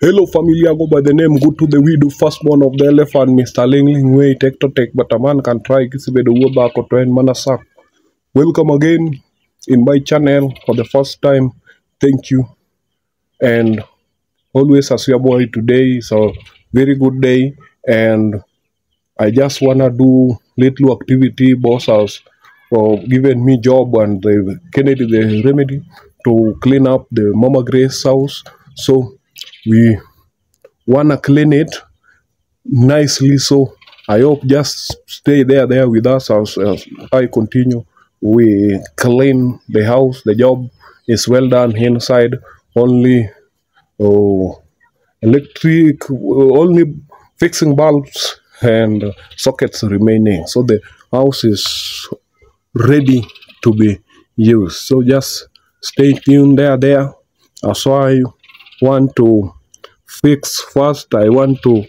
Hello family, I go by the name Ngutu the Widow, firstborn of the elephant, Mr. Ling Ling Way, take to take, but a man can try, Kisibe the Uba Kotwen Manasak. Welcome again in my channel for the first time. Thank you. And always as your boy today a very good day and I just wanna do little activity boss has uh, given me job and the Kennedy the remedy to clean up the Mama Grace house. So we wanna clean it nicely. So I hope just stay there there with us as, as I continue. We clean the house. The job is well done inside. Only oh, electric, only fixing bulbs and sockets remaining. So the house is ready to be used. So just stay tuned there there. Why I want to fix first. I want to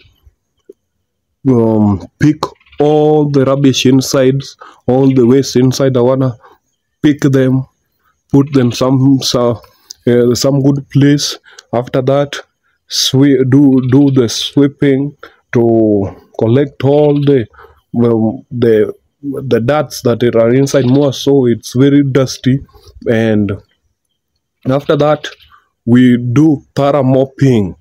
um, pick all the rubbish inside, all the waste inside. I wanna pick them, put them some so, uh, some good place. After that, swe- do do the sweeping to collect all the well, the the darts that are inside more. So it's very dusty, and after that we do thorough mopping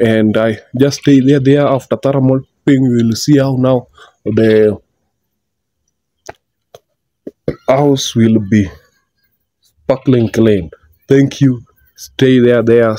and I just stay there there after thorough mopping you will see how now the house will be sparkling clean. Thank you. Stay there there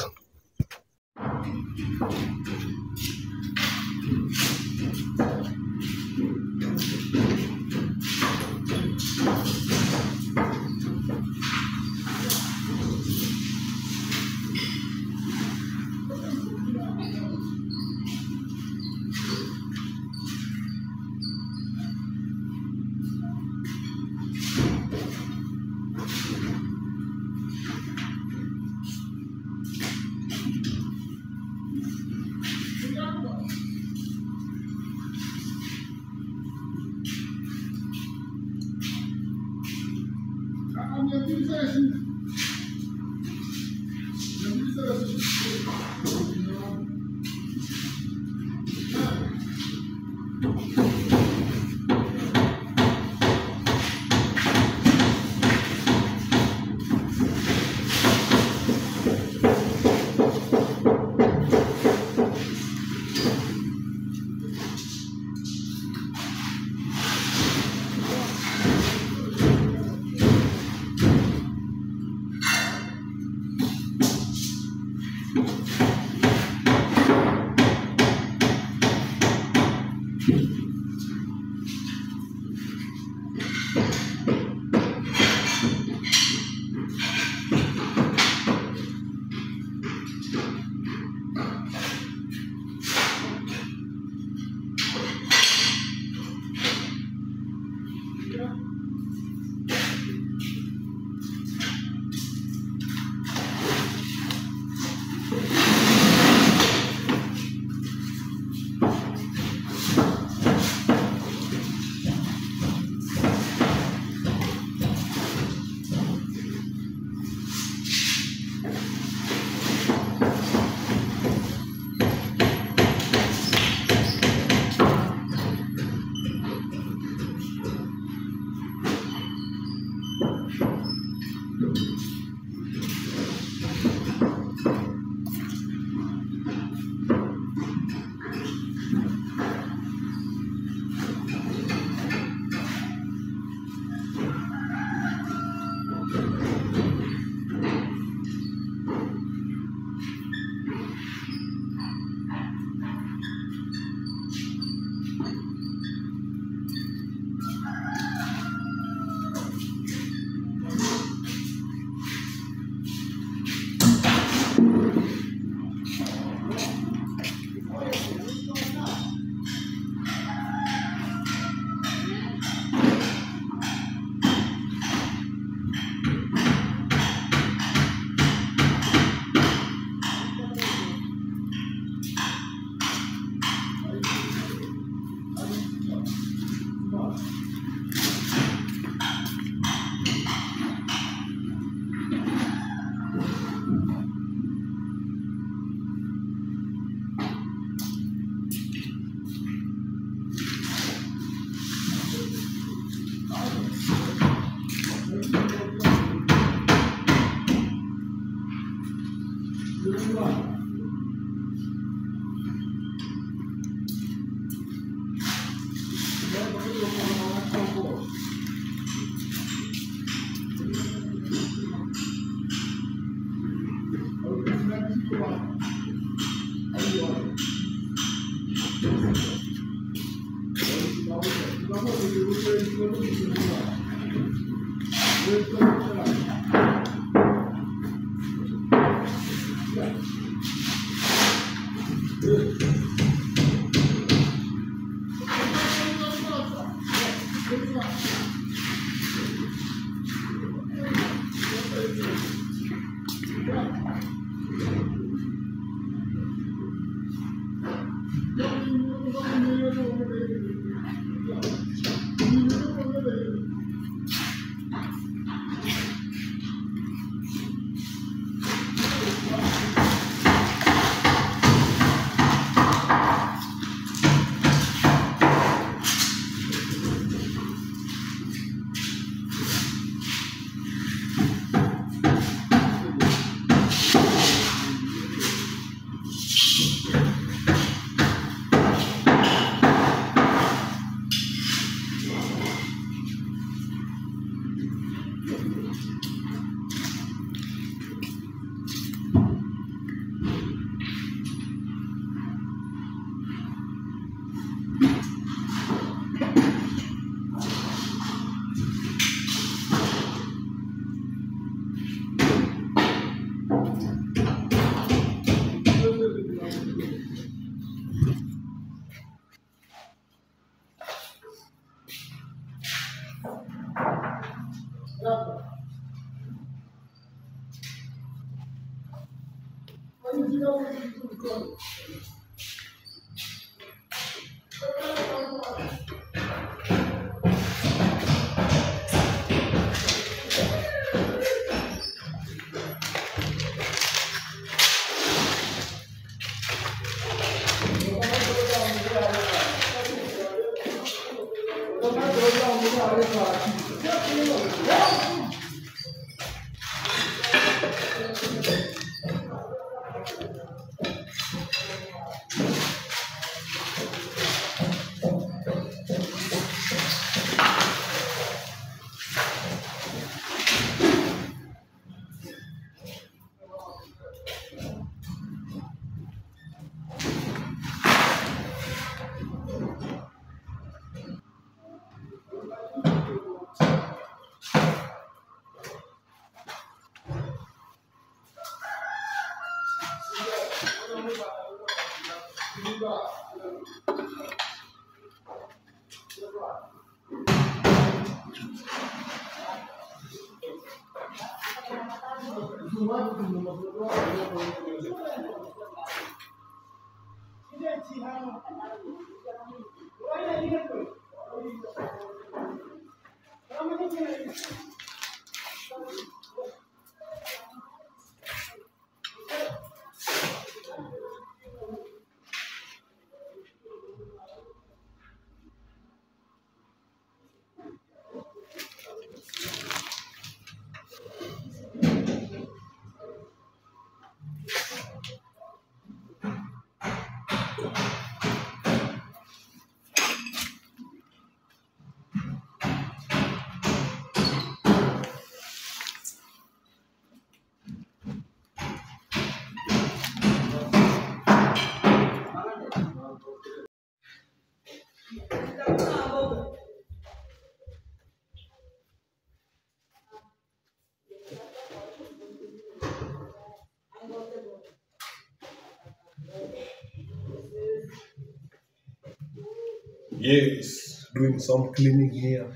Yes, doing some cleaning here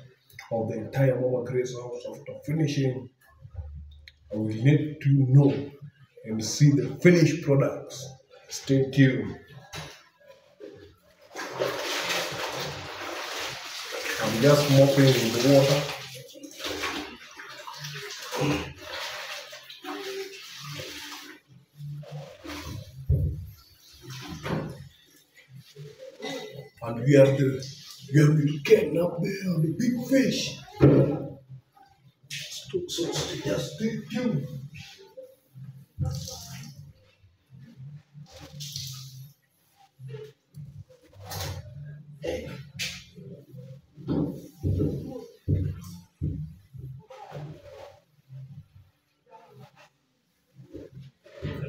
of the entire Mama Grace house after finishing. I will let you know and see the finished products. Stay tuned. I'm just mopping in the water. And we have to we have to get up there on the big fish. So, so, so just do you.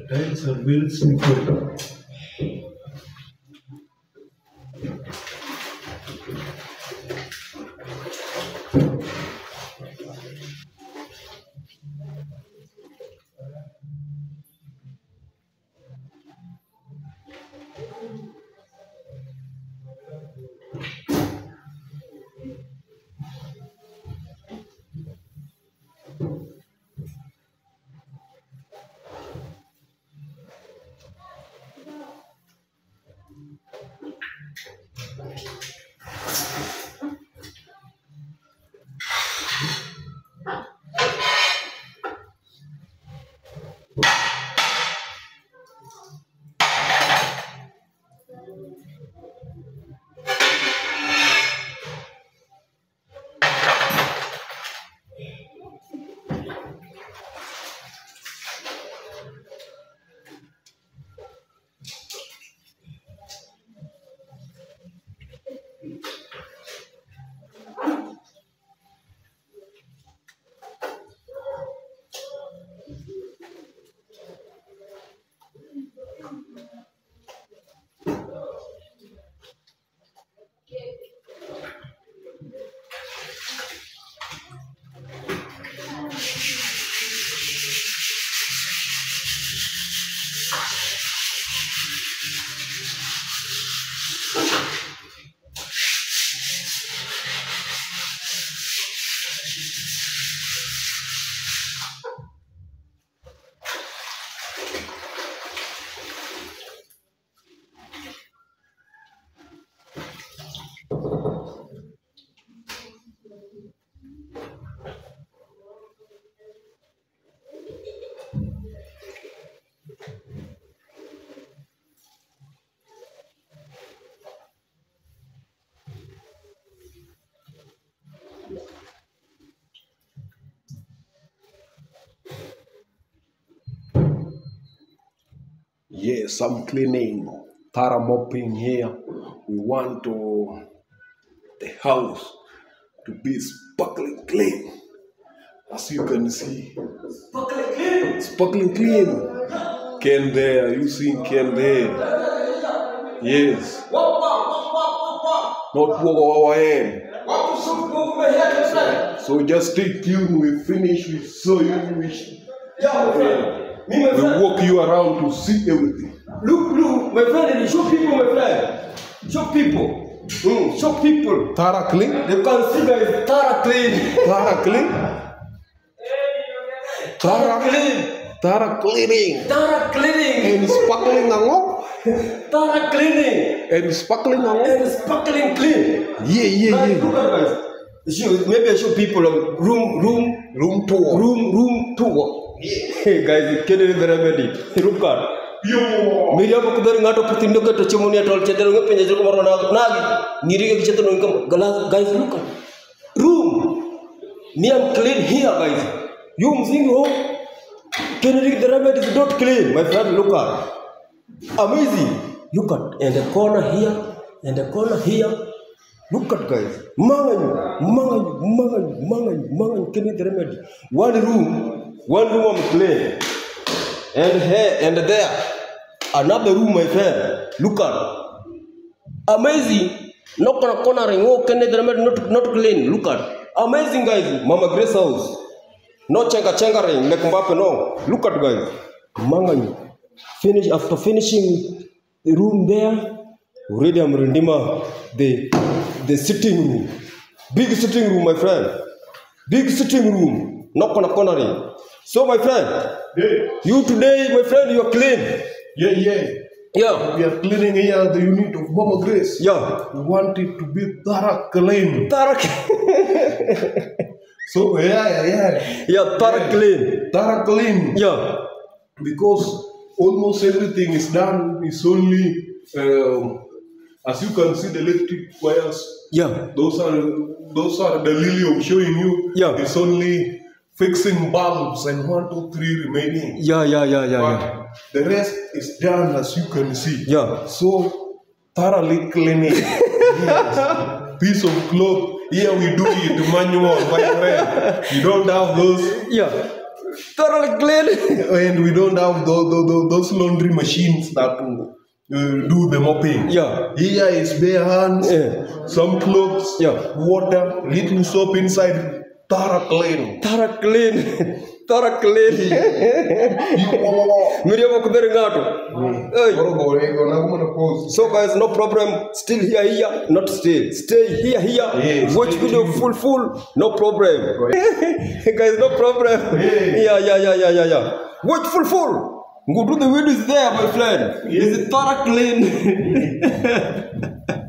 That's a Wilson Yes, I'm cleaning, thorough mopping here. We want to the house to be sparkling clean. As you can see, Sparkling clean. sparkling clean. Can there, you seen can there? Yes, not walk our hand. Wap to soup go over here, my friend. So just stay tuned. We finish. We show you. We, Yeah, my friend. Me, we walk you around to see everything. Look, look, my friend, show people, my friend. Show people. Mm, show people. Thorough clean. They can see guys, Tara clean. Thorough clean. Tara clean. thorough cleaning. Tara cleaning. And sparkling angok. Tara cleaning. And sparkling angok. And sparkling clean. Yeah, yeah, yeah. look at. Maybe I show people a room, room, Room tour. room, room tour. Hey guys, can you remedy? Room card. Yo. miriambo ngato putindo ke to chimuni atol cedero nge penye jero maro nagi ngiri ke cedero ngam gala guys look at room me am clean here guys you think oh Kennedy the remedy is not clean my friend look at amazing look at and the corner here and the corner here look at guys manganyu manganyu manganyu manganyu manganyu Kennedy the remedy one room one room am clean and here and there. Another room my friend. Look at amazing. Not gonna cornering oh can they not not clean. Look at amazing guys. Mama grace house. No chenga chengering like mbappe no look at guys. Manganyu finish after finishing the room there already i'm rendima the the sitting room. Big sitting room my friend. Big sitting room. Not gonna cornering so my friend Yeah, you today, my friend, you are clean. yeah, yeah. Yeah. We are cleaning here the unit of Mama Grace. Yeah. We want it to be thorough clean. Tarak. So yeah, yeah, yeah. yeah, tarak clean. Thorough clean. Yeah. Because almost everything is done. It's only, um, as you can see, the electric wires. Yeah. Those are those are the lily I'm showing you. Yeah. It's only fixing bulbs and one, two, three remaining. Yeah, yeah, yeah, yeah, But yeah. the rest is done as you can see. Yeah. So thoroughly cleaning. yes. Piece of cloth. Here we do it manual, my friend. You don't have those Yeah. thoroughly clean. and we don't have those, those, those laundry machines that uh, do the mopping. Yeah. Here is bare hands, Yeah. some clothes, Yeah. water, little soap inside, thorough clean. Thorough clean. Thorough clean. Miriam okubere ngato. Hey. So guys, no problem. Still here, here, not still. Stay here, here. Yeah, Watch video full, full. No problem. guys, no problem. Yeah, yeah, yeah, yeah, yeah, yeah. Watch full, full. Go do the video is there, my friend. Is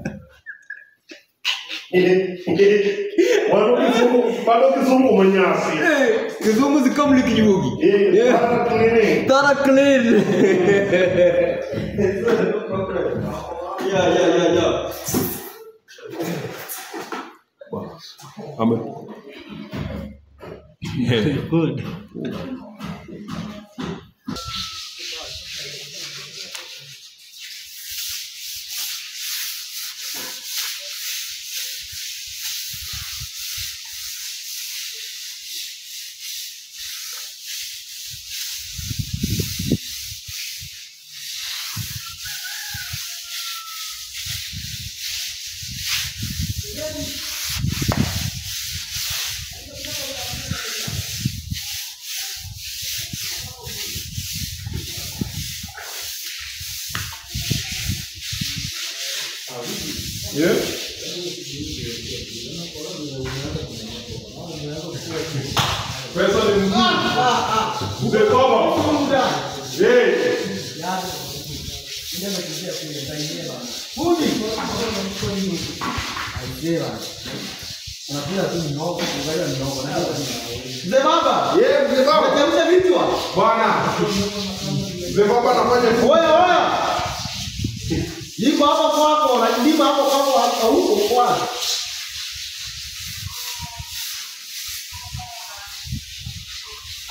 thorough clean. Bado kizungu manyasi. hey, kizungu zikamli kijugi. Eh, Yeah. thorough cleaning. Thorough clean. no problem. Yeah, yeah, yeah, yeah. Amen. Good.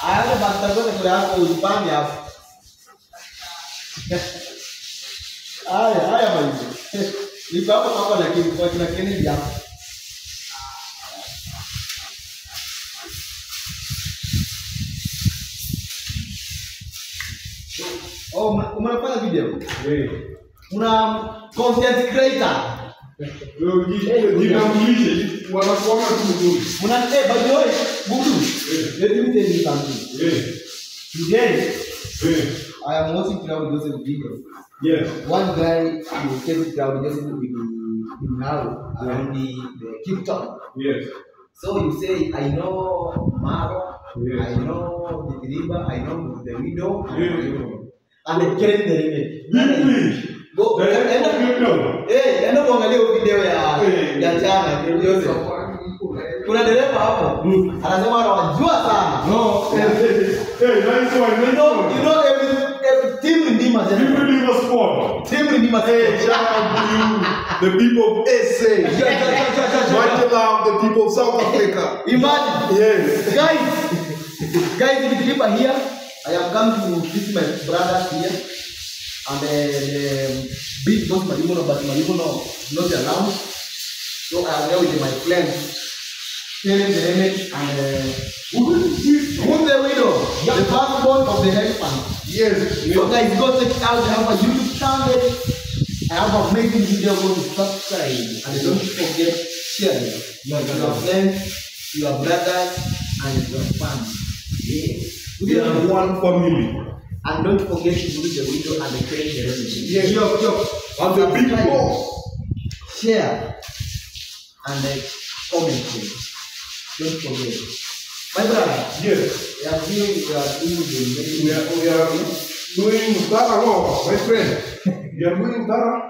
Ayo bantar gue kurang ujpan ya. Ayo, ayo maju. Ibu apa apa lagi, buat lagi ini ya. Oh, umur apa video? dia? Content um, creator. Jitambulishe, wanakuona tu mzuri. Muna eh by the way, Budu. Let me tell you something. Eh. Today Eh. I am watching Cloud Joseph video. Yes. One guy will take Cloud Joseph with the with around the, the TikTok. Yes. So you say I know Maro, Yes. I know the Kiriba, I know the widow, Yeah. and the killing the remake. Eh, enda, eh, kuangalia video ya Eh. ya jana Kuna dereva hapo anasema anawajua sana. No. Eh, nice one, You know, you know every, every team Ndima You General. believe sport. Team Ndima Hey, shout out to you, the people of SA. Much love, the people of South Africa. Imagine. Yes. Guys, guys, if you are here, I have come to visit my brother here. And the big boss Malimono, but Malimono is not around. So I am here with my friends. Telling the image and uh, Moon the widow, the firstborn of the elephant. Yes. So guys, go check it out. I have a YouTube channel. I have a amazing video. To subscribe and don't forget sharing to your friends, your brothers, and your family. We are one family. And don't forget to do the video and the the relationship. Yes. Yo, yo. I'm the big boss. Share and uh, comment. please. Don't forget. My brother, Yes. we are doing, we are doing the We are, we are doing Dara law, my friend. We are doing Dara.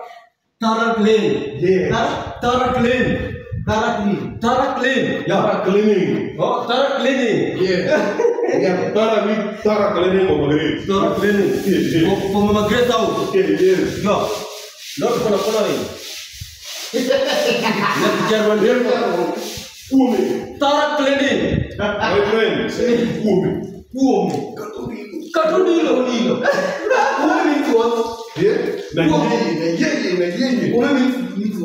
Thorough clean. Yeah. Thorough- Thorough clean. Thorough clean. Thorough clean. Yeah. Dara cleaning. Oh, thorough cleaning. Yeah. yeah. Dara need Dara cleaning of the grave. Thorough cleaning. Yeah. For, for Mama Grace out. Yeah, yes. Yeah. Not for the following. Let German Yes. Kumi. Thorough cleaning. My friend, say Kumi. Uomi. Katundilo. Katundilo. Uomi means what? Yeah. Na yeye, na yeye, na yeye. Uomi means,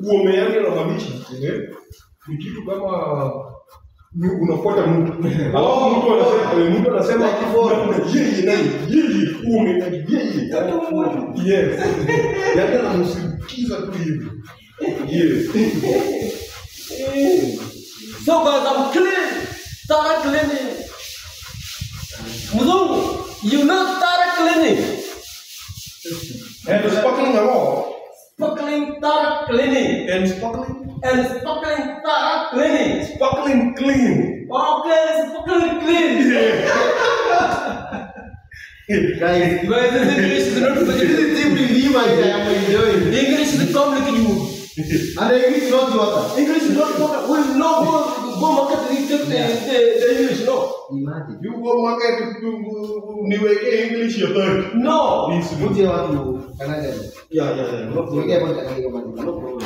kuomeana na uhamisho eh? ni kitu kama unafuata mtu. Alafu oh. mtu anasema eh, mtu anasema yeye naye yeye ume yeye yes. Yaani anamsindikiza tu hivi. Yes. So guys I'm clean. Start cleaning. Mzungu you know start cleaning. Eh tusipo clean at Sparkling start cleaning. and sparkling And sparkling start cleaning. sparkling clean Okay, sparkling clean. Guys, Guys, this English is not this is simply Lima here. I am enjoying. English is complicated. And English is not water. English is not what we no go go market and take the, the, the English, no. Imagine. you go market to- niweke english ya third No. This is- Muje watu Canada. Yeah, yeah, yeah. No Tuweke hapo Canada kama ni. No problem.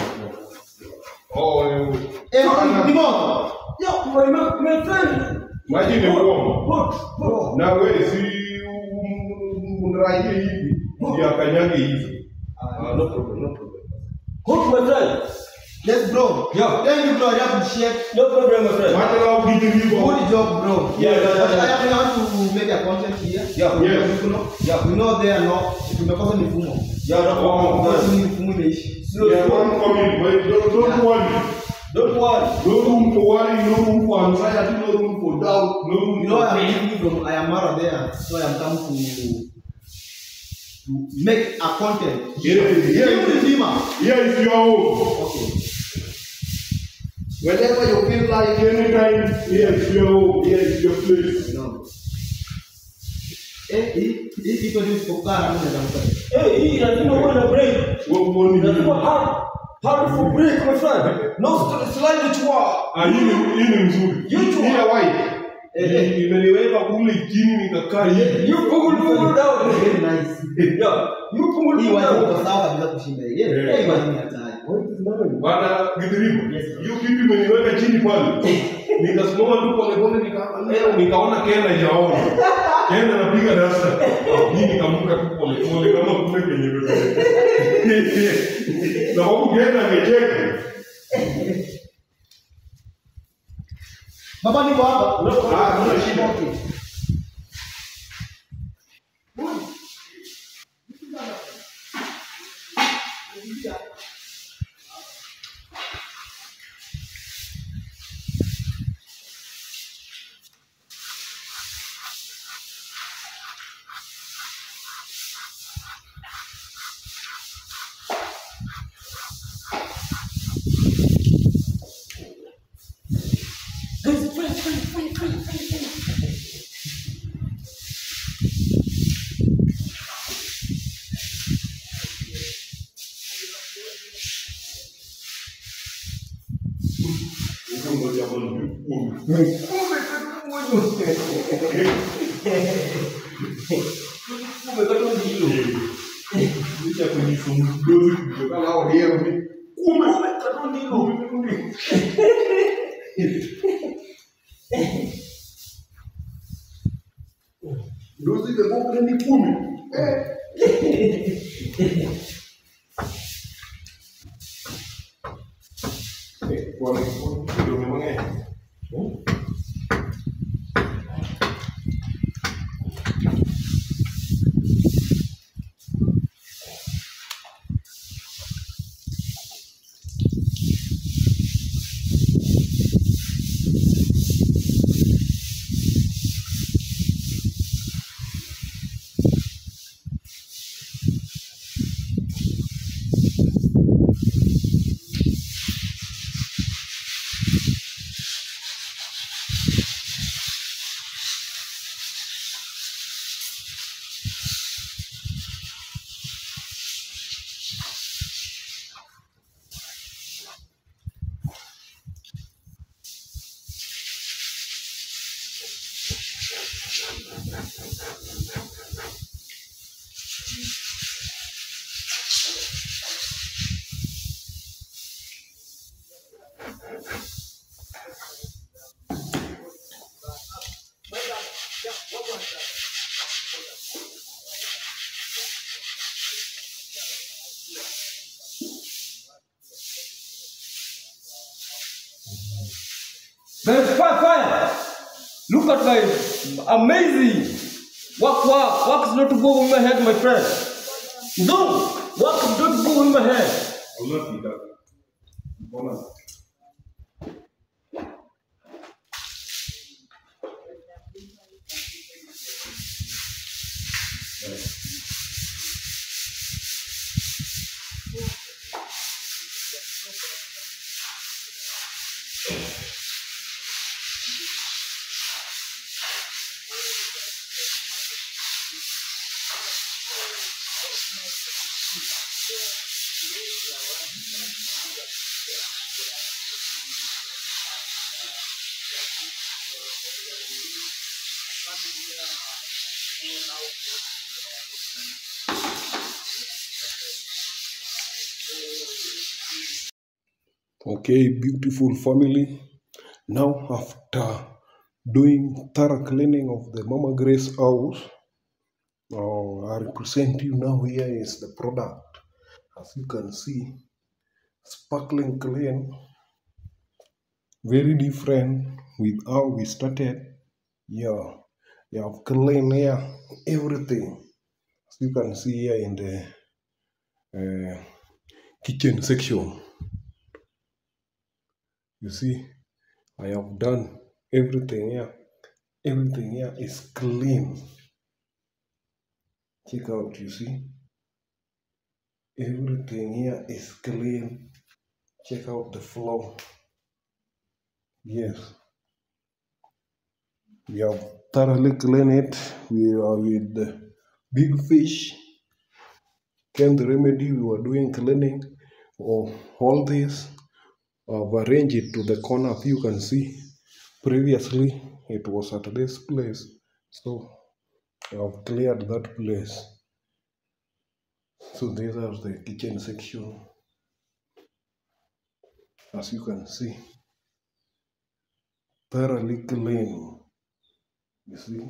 oh eh, Eh, ni moto. Yeah, my, my, my friend. maji ni warm What? What? na wewe si unraie hivi ya kanyage hivi Uh, no problem, no problem. What, my friend? Yes, bro. Yeah. Thank you, bro. I appreciate. No problem, my friend. maji na ukijiribu Good job, bro. Yeah, yeah, yeah, yeah. I have to make a content here. Yeah, yes. You know, Yeah. we know there no. Tumekosa mifumo. Yeah, no problem. Guys. sababu mifumo imeishi. Yeah, don't worry, but don't, don't worry. Don't worry. No room for worry, no room for anxiety, no room for doubt, no room You know, for I'm living from Ayamara there, so I am come to to make a content. Yeah, yeah. Give Lima. Here is your home. Okay. Whenever you feel like anytime, here is your home, here is your place. You know. Eh, hii hii kitu ni kukaa na mimi na hii lazima uwe na break. What? Lazima hard. Hard for break, my friend. No slide which war. Ah, hii ni hii ni nzuri. YouTube. Hii ya. Eh, imeniweka kule chini nikakaa. You pull pull down. Nice. Yeah. You pull Hii uko sawa bila kushinda Yeah, hii. Yeah. What is money? Bwana Gidribu, yes, you kipi meniweka chini pale. Nikasimama tu pole pole nikaangalia nikaona Kenya jaona. Kenya anapiga darasa. Mimi nikamka tu pole pole kama kumbe kwenye meza. Na huko Kenya angecheka. Baba niko hapa. No, ah, kuna shida. Yeah. Mas, como é que eu Cuba, todo mundo. Deixa a condição dos dois, jogar lá o erro, né? Cuba, Cuba, todo mundo. Doze levou o grande cume. Fire, fire. Look at guys, amazing. Work, work, work is not to go in my head, my friend. No, work is not to go in my head. Okay, beautiful family. Now, after doing thorough cleaning of the Mama Grace house, uh, I represent you now. Here is the product. As you can see, sparkling clean, very different with how we started. Yeah, you have clean here, everything. As you can see here in the uh, kitchen section. You see, I have done everything here. Everything here is clean. Check out, you see. Everything here is clean. Check out the floor. Yes. We have thoroughly cleaned it. We are with the big fish. Came the remedy we were doing cleaning of all this. I've arranged it to the corner. You can see, previously it was at this place. So I've cleared that place. So these are the kitchen section. As you can see, thoroughly clean. You see?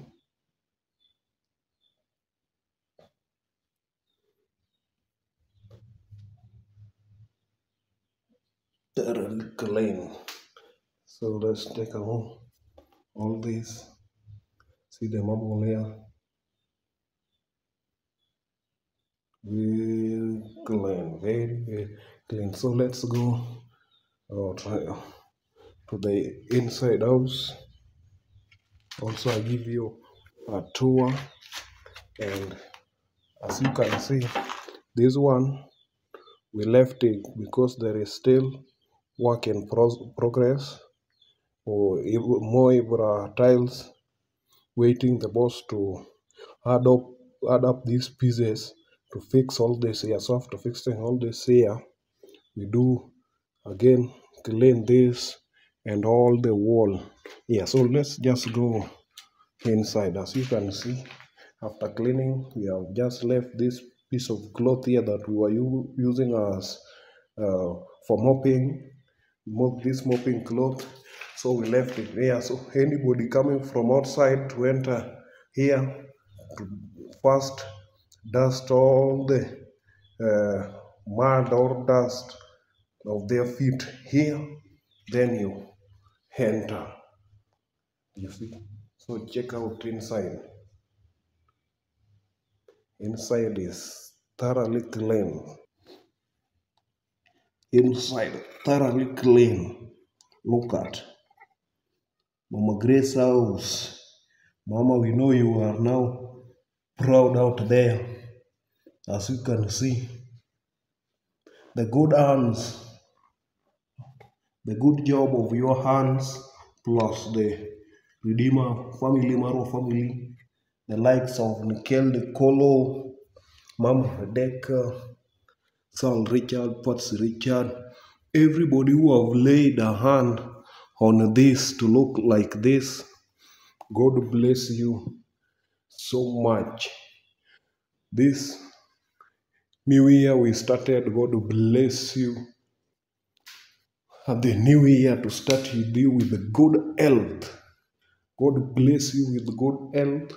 Clean. So let's take a look. All this. See the marble layer. Very clean, very, very clean. So let's go uh, try to the inside house. Also, I give you a tour, and as you can see, this one we left it because there is still work in pros- progress or more Ibra tiles waiting the boss to add up add up these pieces to fix all this here. So after fixing all this here, we do again clean this and all the wall. Yeah, so let's just go inside. As you can see, after cleaning, we have just left this piece of cloth here that we were using as uh, for mopping, mop this mopping cloth. So we left it there. So anybody coming from outside to enter here first dust all the uh, mud or dust of their feet here, then you enter. You see? So check out inside. Inside is thoroughly clean. Inside thoroughly clean. Look at Mama Grace house. Mama, we know you are now proud out there. As you can see, the good hands, the good job of your hands, plus the Redeemer family, Maro family, the likes of Nikel De Colo, Mama Rebecca, Saul Richard, Potts Richard, everybody who have laid a hand on this to look like this. God bless you so much. This new year we started, God bless you. And the new year to start with you with good health. God bless you with good health.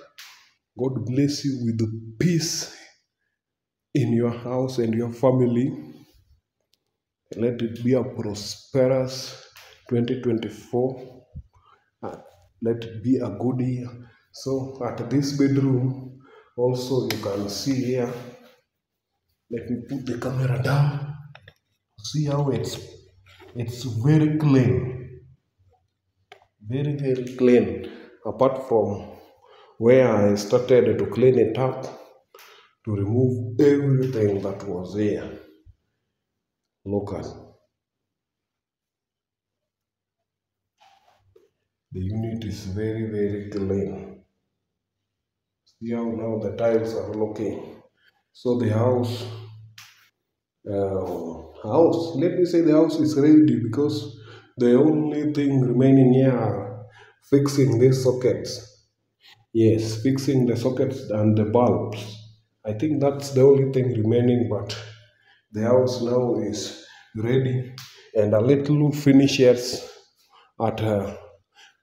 God bless you with peace in your house and your family. Let it be a prosperous 2024. uh, let it be a good year. So at this bedroom, also you can see here. Let me put the camera down. See how it's it's very clean, very very clean. Apart from where I started to clean it up to remove everything that was here. Look at the unit is very very clean. See how now the tiles are looking. So the house, uh, house. Let me say the house is ready because the only thing remaining here are fixing these sockets. Yes, fixing the sockets and the bulbs. I think that's the only thing remaining, but the house now is ready and a little finishes at uh,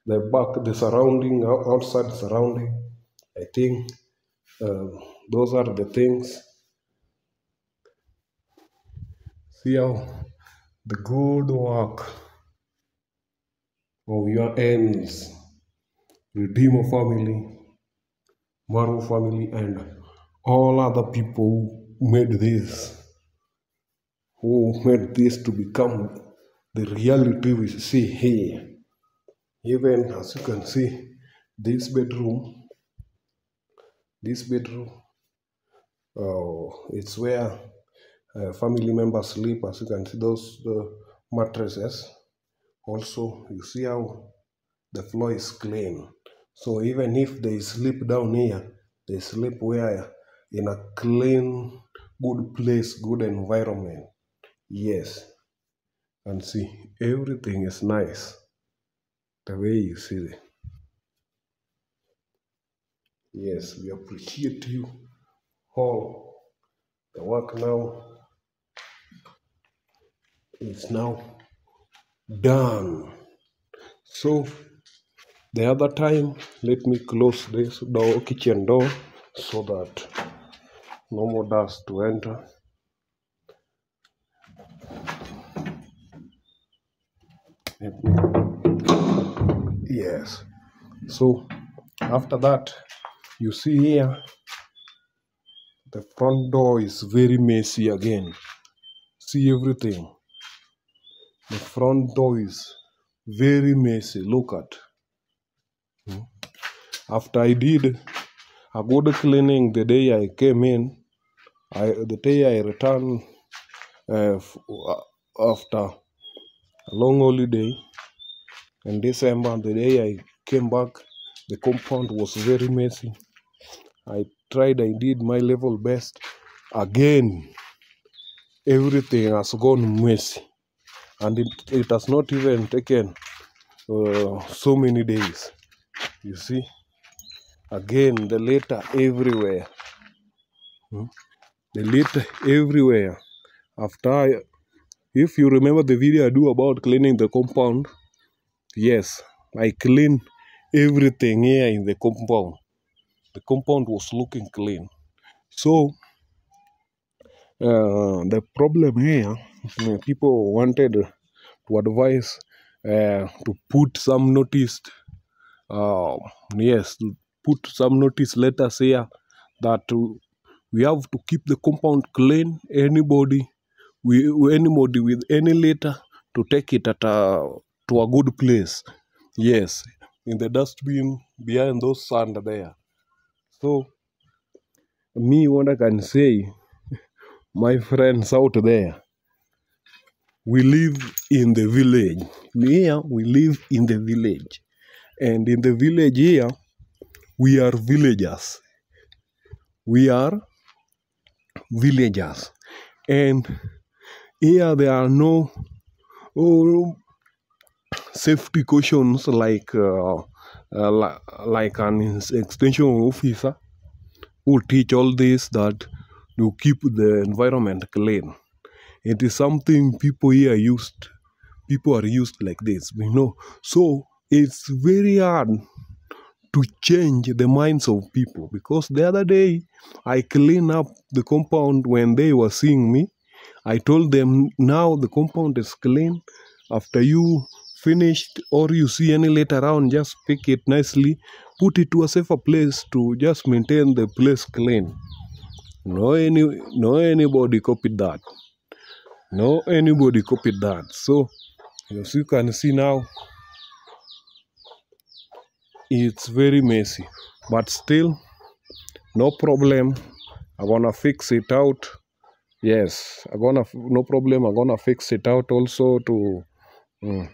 the back, the surrounding, outside surrounding. I think uh, those are the things. See how the good work of your ends, Redeemer family, Marwa family, and all other people who made this, who made this to become the reality we see here. Even as you can see, this bedroom, this bedroom, uh, it's where uh, family members sleep. As you can see, those the mattresses. Also, you see how the floor is clean. So even if they sleep down here, they sleep where in a clean, good place, good environment. Yes, and see everything is nice the way you see it. Yes, we appreciate you all. The work now is now done. So the other time, let me close this door, kitchen door, so that no more dust to enter. Yes. So after that, you see here, the front door is very messy again. See everything. The front door is very messy. Look at. Hmm. After I did a good cleaning the day I came in, I the day I returned uh, uh, after a long holiday in December, the day I came back, the compound was very messy. I tried, I did my level best. Again, everything has gone messy, and it, it has not even taken uh, so many days. You see, again, the litter everywhere. Hmm? The litter everywhere. After, I, if you remember the video I do about cleaning the compound, yes, I clean everything here in the compound. The compound was looking clean. So, uh, the problem here, uh, people wanted to advise uh, to put some notice, uh, yes, to put some notice letters here that we have to keep the compound clean. Anybody, we anybody with any litter to take it at a to a good place. Yes, in the dustbin behind those sand there. So me, what I can say, my friends out there, we live in the village. Here we live in the village, and in the village here we are villagers. We are villagers, and here there are no oh, safety cautions like uh, uh, like an extension officer who teach all this that to keep the environment clean. It is something people here used. People are used like this, you know. So it's very hard to change the minds of people. Because the other day I cleaned up the compound when they were seeing me. I told them now the compound is clean. After you finished or you see any litter around just pick it nicely. Put it to a safer place to just maintain the place clean. No any no anybody copied that. No anybody copied that. So as you can see now it's very messy but still no problem. I'm gonna fix it out. Yes i'm gonna no problem. I'm gonna fix it out also to mm,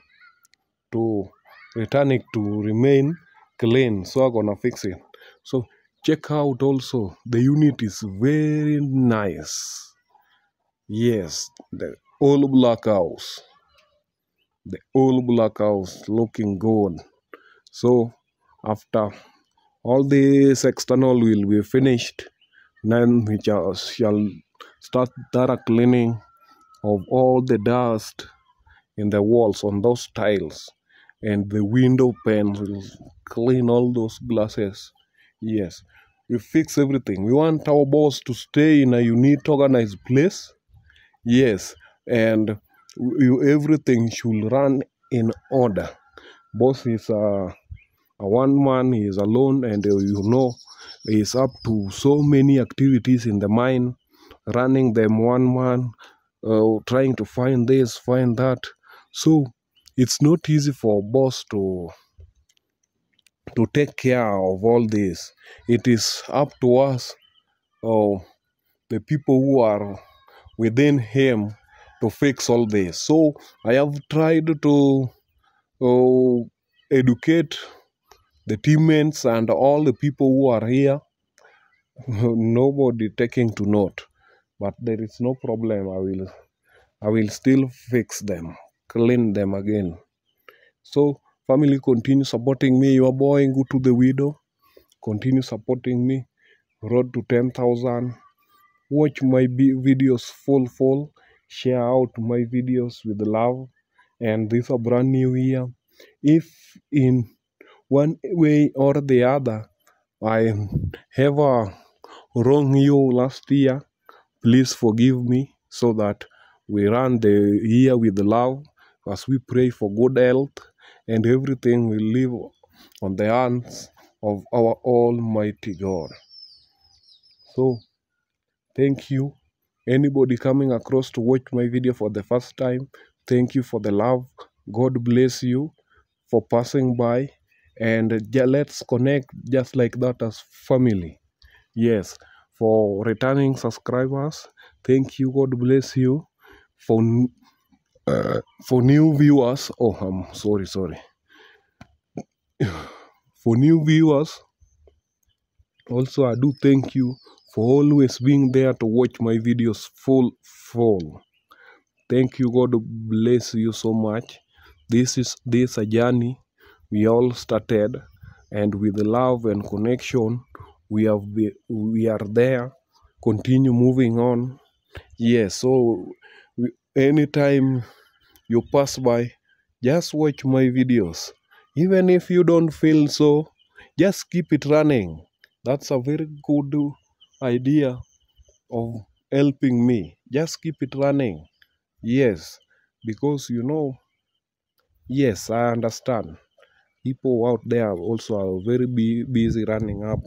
to return it to remain clean. So i'm gonna fix it. So check out also the unit is very nice. Yes the old black house. The old black house looking good. So after all this external will be finished then we shall start thorough cleaning of all the dust in the walls on those tiles and the window panes will clean all those glasses. Yes we fix everything. We want our boss to stay in a unique organized place. Yes and everything should run in order. Boss is a, a one man he is alone and you know he is up to so many activities in the mine running them one man uh, trying to find this find that. So it's not easy for boss to to take care of all this. It is up to us uh, the people who are within him to fix all this. So i have tried to uh, educate the teammates and all the people who are here nobody taking to note. But there is no problem. I will i will still fix them clean them again. So family continue supporting me. Your boy Ngutu the widow. Continue supporting me. Road to 10000 watch my videos full full. Share out my videos with love. And this a brand new year. If in one way or the other i ever wrong you last year please forgive me so that we run the year with love as we pray for good health and everything will live on the hands of our almighty god. So thank you. Anybody coming across to watch my video for the first time thank you for the love. God bless you for passing by and ja- let's connect just like that as family. Yes for returning subscribers thank you god bless you for uh, for new viewers. Oh i'm sorry sorry. For new viewers also i do thank you for always being there to watch my videos full full. Thank you god bless you so much. This is this a journey we all started and with love and connection we have be, we are there continue moving on. Yes so anytime you pass by just watch my videos. Even if you don't feel so just keep it running. That's a very good idea of helping me. Just keep it running. Yes because you know yes i understand people out there also are very busy running up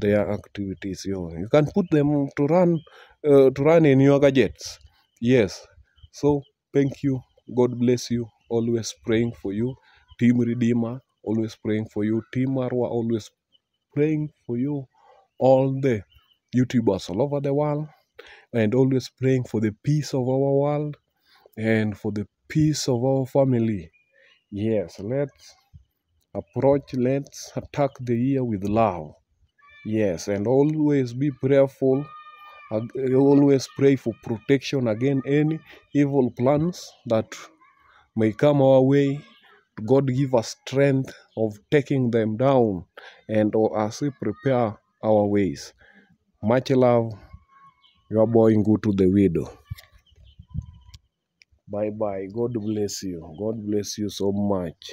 their activities you, know. you can put them to run uh, to run in your gadgets. Yes. So thank you. God bless you. Always praying for you. Team redeemer always praying for you. Team marwa always praying for you. All the youtubers all over the world. And always praying for the peace of our world and for the peace of our family. Yes let's approach let's attack the year with love. Yes and always be prayerful always pray for protection against any evil plans that may come our way. God give us strength of taking them down and uh, as we prepare our ways. Much love. Your boy Ngutu the widow. Bye bye god bless you. God bless you so much